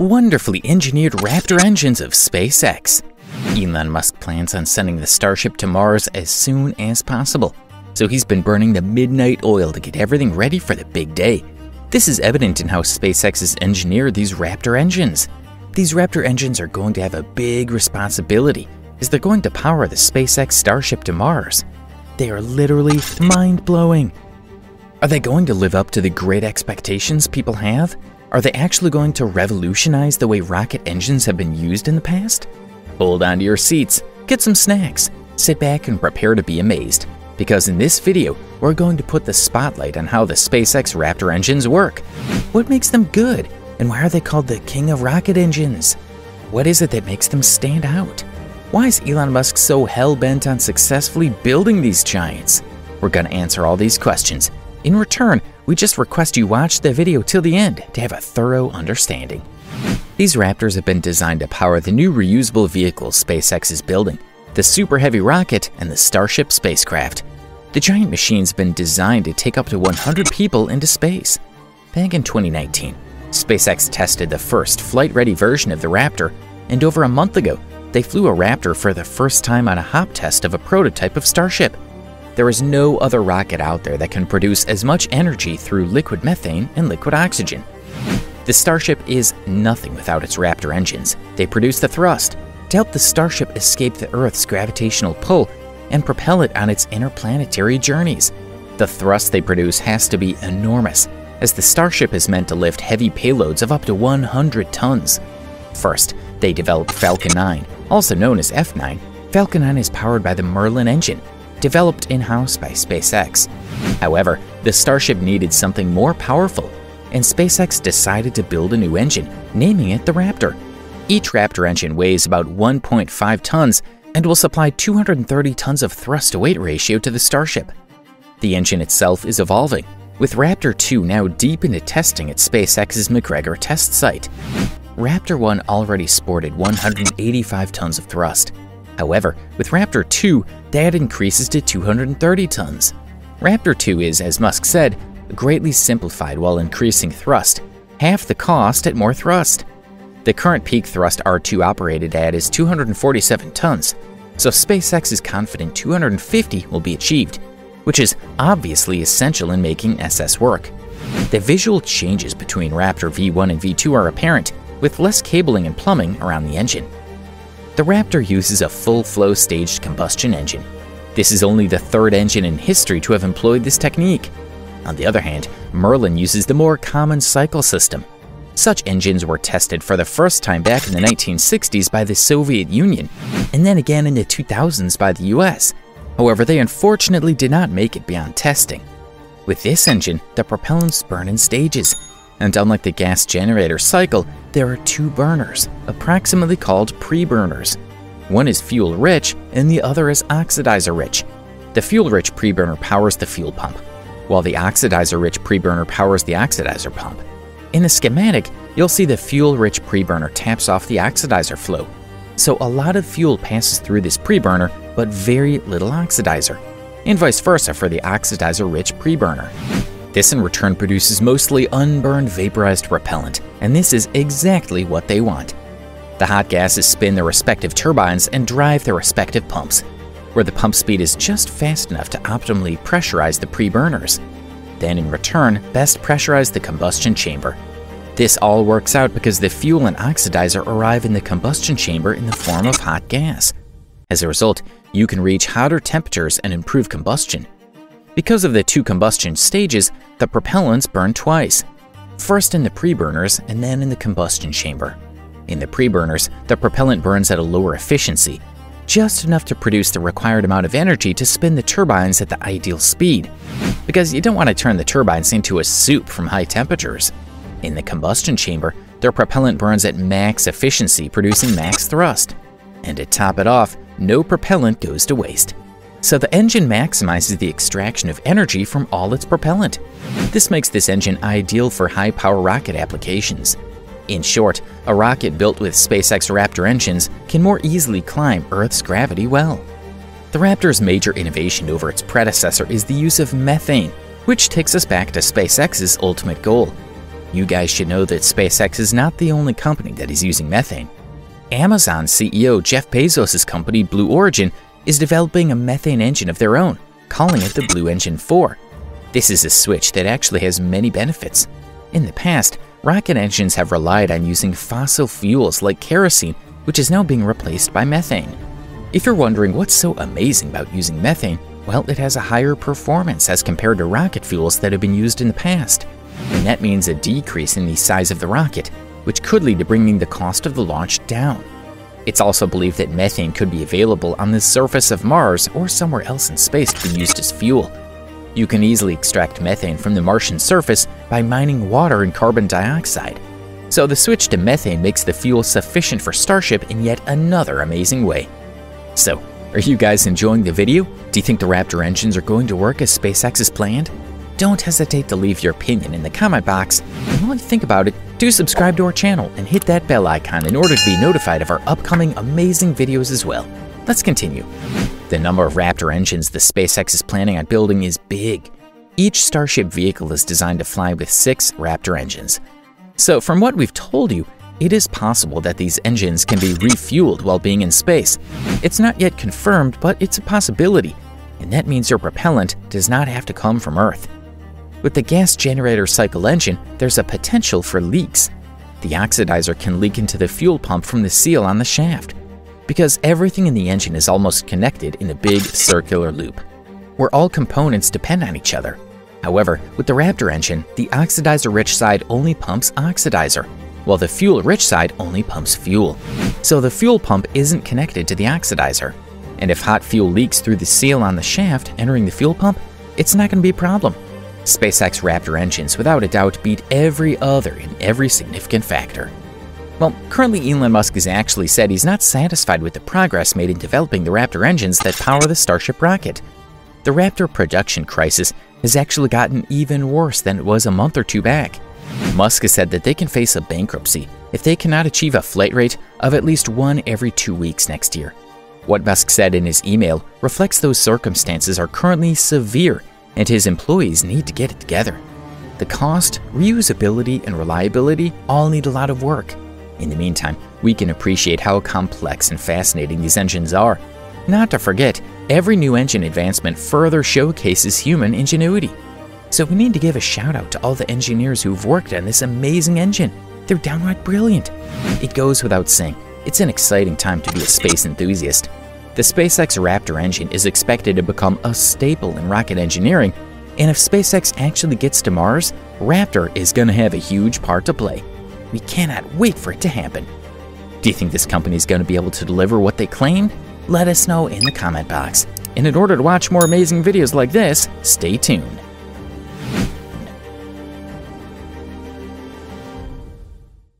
Wonderfully engineered Raptor engines of SpaceX. Elon Musk plans on sending the Starship to Mars as soon as possible, so he's been burning the midnight oil to get everything ready for the big day. This is evident in how SpaceX has engineered these Raptor engines. These Raptor engines are going to have a big responsibility, as they're going to power the SpaceX Starship to Mars. They are literally mind-blowing. Are they going to live up to the great expectations people have? Are they actually going to revolutionize the way rocket engines have been used in the past? Hold on to your seats, get some snacks, sit back and prepare to be amazed. Because in this video, we're going to put the spotlight on how the SpaceX Raptor engines work. What makes them good? And why are they called the king of rocket engines? What is it that makes them stand out? Why is Elon Musk so hell-bent on successfully building these giants? We're gonna answer all these questions. In return, we just request you watch the video till the end to have a thorough understanding. These Raptors have been designed to power the new reusable vehicles SpaceX is building, the Super Heavy rocket and the Starship spacecraft. The giant machine's been designed to take up to 100 people into space. Back in 2019, SpaceX tested the first flight-ready version of the Raptor, and over a month ago, they flew a Raptor for the first time on a hop test of a prototype of Starship. There is no other rocket out there that can produce as much energy through liquid methane and liquid oxygen. The Starship is nothing without its Raptor engines. They produce the thrust to help the Starship escape the Earth's gravitational pull and propel it on its interplanetary journeys. The thrust they produce has to be enormous, as the Starship is meant to lift heavy payloads of up to 100 tons. First, they developed Falcon 9, also known as F9. Falcon 9 is powered by the Merlin engine, developed in-house by SpaceX. However, the Starship needed something more powerful, and SpaceX decided to build a new engine, naming it the Raptor. Each Raptor engine weighs about 1.5 tons and will supply 230 tons of thrust-to-weight ratio to the Starship. The engine itself is evolving, with Raptor 2 now deep into testing at SpaceX's McGregor test site. Raptor 1 already sported 185 tons of thrust, However, with Raptor 2, that increases to 230 tons. Raptor 2 is, as Musk said, greatly simplified while increasing thrust, half the cost at more thrust. The current peak thrust R2 operated at is 247 tons, so SpaceX is confident 250 will be achieved, which is obviously essential in making SS work. The visual changes between Raptor V1 and V2 are apparent, with less cabling and plumbing around the engine. The Raptor uses a full-flow staged combustion engine. This is only the third engine in history to have employed this technique. On the other hand, Merlin uses the more common cycle system. Such engines were tested for the first time back in the 1960s by the Soviet Union, and then again in the 2000s by the US. However, they unfortunately did not make it beyond testing. With this engine, the propellants burn in stages, and unlike the gas generator cycle, there are two burners, approximately called pre-burners. One is fuel-rich and the other is oxidizer-rich. The fuel-rich pre-burner powers the fuel pump, while the oxidizer-rich pre-burner powers the oxidizer pump. In the schematic, you'll see the fuel-rich pre-burner taps off the oxidizer flow. So a lot of fuel passes through this pre-burner, but very little oxidizer, and vice versa for the oxidizer-rich pre-burner. This in return produces mostly unburned vaporized propellant, and this is exactly what they want. The hot gases spin their respective turbines and drive their respective pumps, where the pump speed is just fast enough to optimally pressurize the pre-burners. Then in return, best pressurize the combustion chamber. This all works out because the fuel and oxidizer arrive in the combustion chamber in the form of hot gas. As a result, you can reach hotter temperatures and improve combustion. Because of the two combustion stages, the propellants burn twice, first in the pre-burners and then in the combustion chamber. In the pre-burners, the propellant burns at a lower efficiency, just enough to produce the required amount of energy to spin the turbines at the ideal speed, because you don't want to turn the turbines into a soup from high temperatures. In the combustion chamber, their propellant burns at max efficiency, producing max thrust. And to top it off, no propellant goes to waste so the engine maximizes the extraction of energy from all its propellant. This makes this engine ideal for high-power rocket applications. In short, a rocket built with SpaceX Raptor engines can more easily climb Earth's gravity well. The Raptor's major innovation over its predecessor is the use of methane, which takes us back to SpaceX's ultimate goal. you guys should know that SpaceX is not the only company that is using methane. Amazon CEO Jeff Bezos' company Blue Origin is developing a methane engine of their own, calling it the Blue Engine 4. This is a switch that actually has many benefits. In the past, rocket engines have relied on using fossil fuels like kerosene, which is now being replaced by methane. If you're wondering what's so amazing about using methane, well, it has a higher performance as compared to rocket fuels that have been used in the past. And that means a decrease in the size of the rocket, which could lead to bringing the cost of the launch down. It's also believed that methane could be available on the surface of Mars or somewhere else in space to be used as fuel. You can easily extract methane from the Martian surface by mining water and carbon dioxide. So the switch to methane makes the fuel sufficient for Starship in yet another amazing way. So, are you guys enjoying the video? Do you think the Raptor engines are going to work as SpaceX has planned? Don't hesitate to leave your opinion in the comment box, and while you think about it, do subscribe to our channel and hit that bell icon in order to be notified of our upcoming amazing videos as well. Let's continue. The number of Raptor engines the SpaceX is planning on building is big. Each Starship vehicle is designed to fly with six Raptor engines. So from what we've told you, it is possible that these engines can be refueled while being in space. It's not yet confirmed, but it's a possibility, and that means your propellant does not have to come from Earth. With the gas generator cycle engine, there's a potential for leaks. The oxidizer can leak into the fuel pump from the seal on the shaft, because everything in the engine is almost connected in a big circular loop, where all components depend on each other. However, with the Raptor engine, the oxidizer-rich side only pumps oxidizer, while the fuel-rich side only pumps fuel. So the fuel pump isn't connected to the oxidizer. And if hot fuel leaks through the seal on the shaft entering the fuel pump, it's not going to be a problem. SpaceX Raptor engines without a doubt beat every other in every significant factor. Well, currently Elon Musk has actually said he's not satisfied with the progress made in developing the Raptor engines that power the Starship rocket. The Raptor production crisis has actually gotten even worse than it was a month or two back. Musk has said that they can face a bankruptcy if they cannot achieve a flight rate of at least one every two weeks next year. What Musk said in his email reflects those circumstances are currently severe and his employees need to get it together. The cost, reusability, and reliability all need a lot of work. In the meantime, we can appreciate how complex and fascinating these engines are. Not to forget, every new engine advancement further showcases human ingenuity. So we need to give a shout out to all the engineers who've worked on this amazing engine. They're downright brilliant. It goes without saying, it's an exciting time to be a space enthusiast. The SpaceX Raptor engine is expected to become a staple in rocket engineering, and if SpaceX actually gets to Mars, Raptor is going to have a huge part to play. We cannot wait for it to happen. Do you think this company is going to be able to deliver what they claimed? Let us know in the comment box. And in order to watch more amazing videos like this, stay tuned.